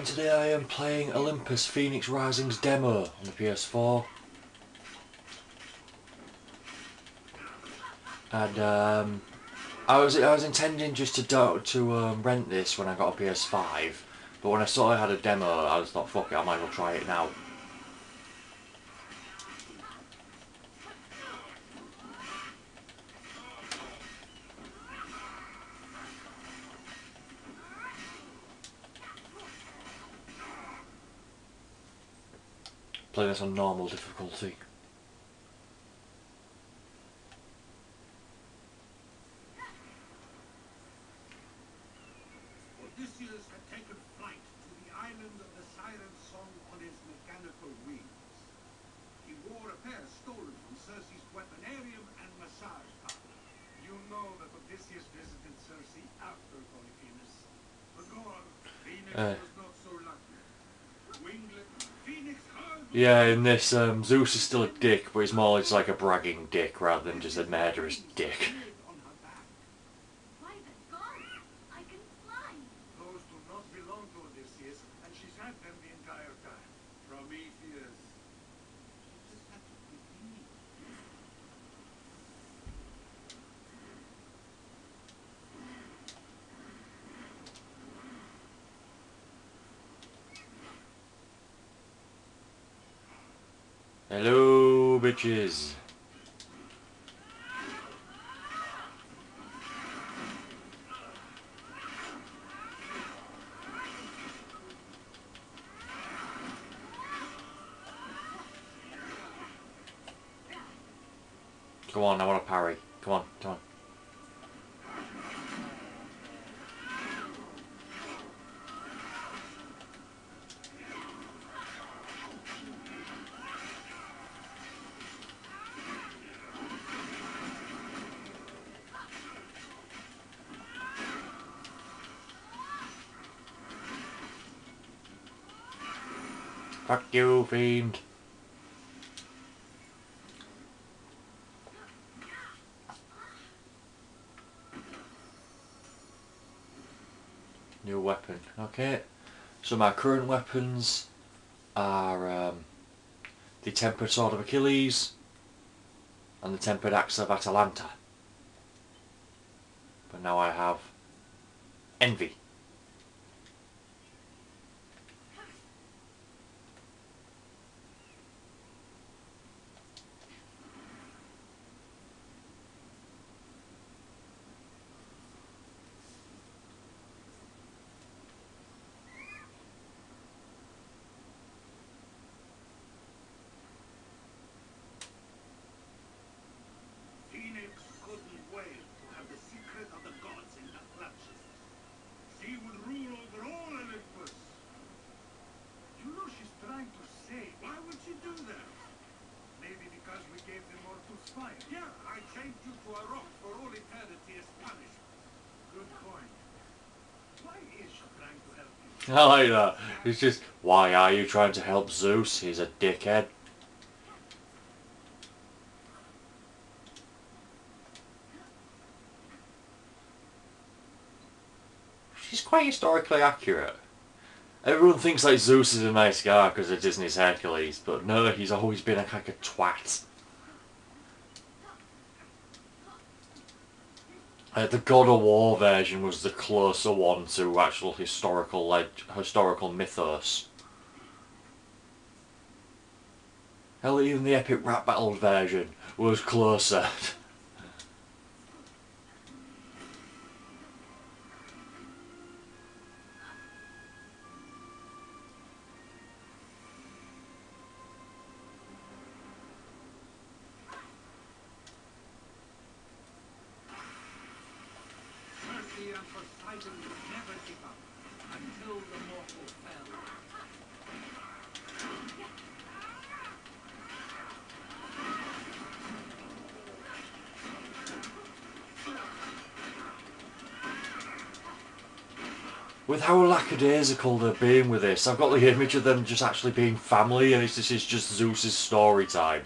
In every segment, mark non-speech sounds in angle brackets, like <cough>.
and today I am playing Olympus Fenyx Rising's demo on the PS4. And um, I was I was intending just to do, to um, rent this when I got a PS5, but when I saw I had a demo, I was thought, fuck it, I might as well try it now. Playing this on normal difficulty. Odysseus had taken flight to the island of the Siren Song on his mechanical wings. He wore a pair stolen from Circe's weaponarium and massage parlor. You know that Odysseus visited Circe after Polyphemus. But go on, Fenyx Uh. was not so lucky. Winglet, Fenyx hurled the Yeah, in this, um, Zeus is still a dick, but he's more just like a bragging dick rather than just a murderous dick. wing on her back. By the gods, I can fly. Those do not belong to Odysseus, and she's had them the entire time. Prometheus. What does that mean? Hello, bitches. Come on, I want to parry. Come on, come on. Fuck you, fiend. New weapon. Okay. So my current weapons are um, the Tempered Sword of Achilles and the Tempered Axe of Atalanta. But now I have Envy. Fenyx couldn't wait to have the secret of the gods in her clutches. She would rule over all Olympus. You know she's trying to say, why would she do that? Maybe because we gave them Ortus fire. Yeah, I chained you to a rock for all eternity as punishment. Good point. Why is she trying to help you? I like that. It's just, why are you trying to help Zeus? He's a dickhead. She's quite historically accurate. Everyone thinks like Zeus is a nice guy because of Disney's Hercules, but no, he's always been a like a twat. Uh, the God of War version was the closer one to actual historical leg- historical mythos. Hell, even the epic rap battle version was closer. <laughs> And would never give up until the mortal fell. With how lackadaisical they're being with this, I've got the image of them just actually being family, and this is just Zeus's story time.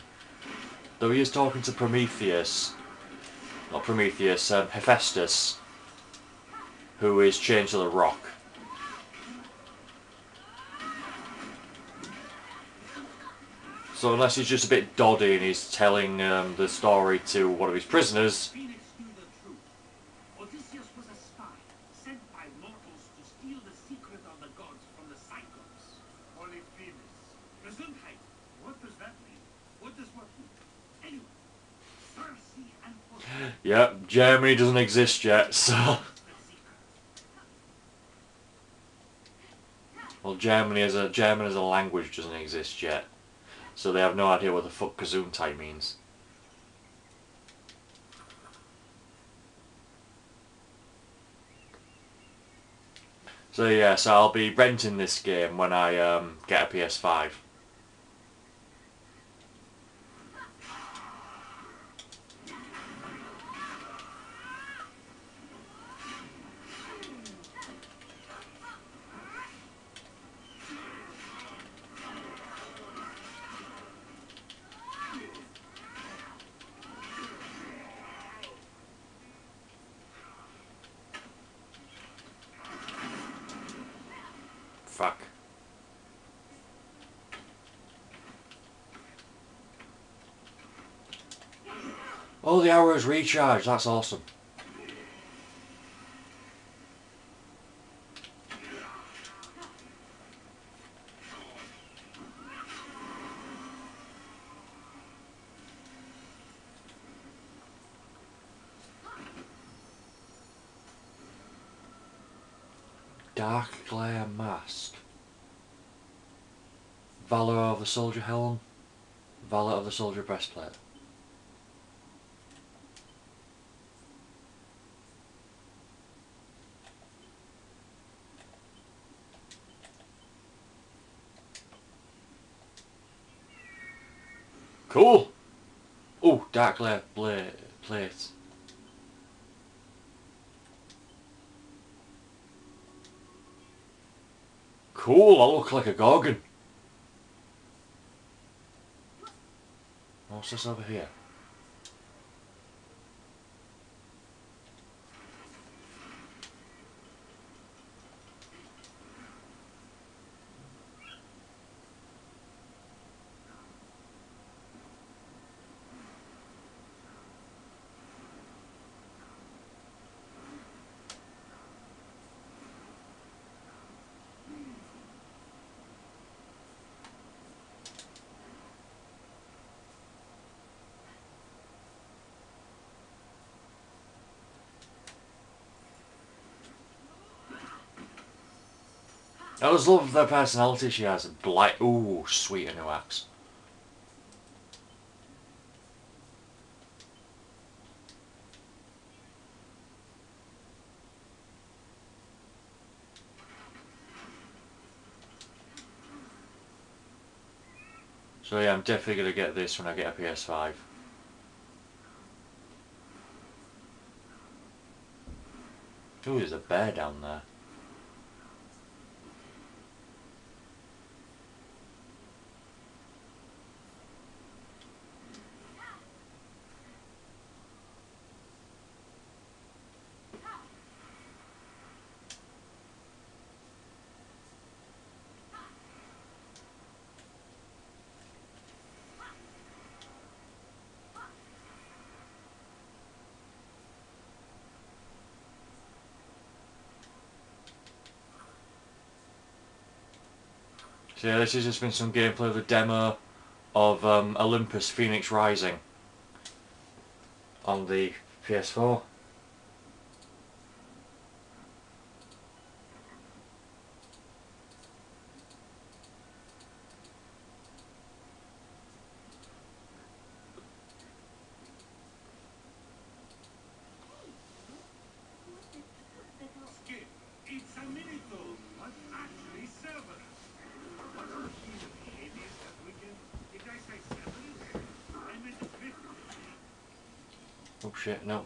Though he is talking to Prometheus, not Prometheus, um, Hephaestus, who is chained to the rock. So unless he's just a bit doddy and he's telling um, the story to one of his prisoners, Yep, Germany doesn't exist yet, so... <laughs> Germany as a German as a language doesn't exist yet, so they have no idea what the fuck Gesundheit means. So yeah, so I'll be renting this game when I um, get a PS5. Fuck. Oh, the arrow's recharged. That's awesome. Dark glare mask. Valor of the soldier helm. Valor of the soldier breastplate. Cool. Oh, Darkglare bla- plate. Cool, I look like a Gorgon. What's this over here? I just love the personality she has. Blight. Ooh, sweet a new axe. So yeah, I'm definitely gonna get this when I get a PS5. Ooh, there's a bear down there. So yeah, this has just been some gameplay of the demo of um, Olympus Fenyx Rising on the PS4. Skip, it's a Minotaur, but actually Cerberus. What are human behaviors that weekend? Did I say Cerberus? I meant the fifth. Oh shit, no.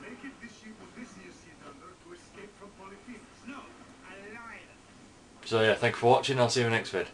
Make it the ship Odysseus hid under to escape from Polyphemus. No, a lion. So yeah, thank you for watching, I'll see you in the next vid.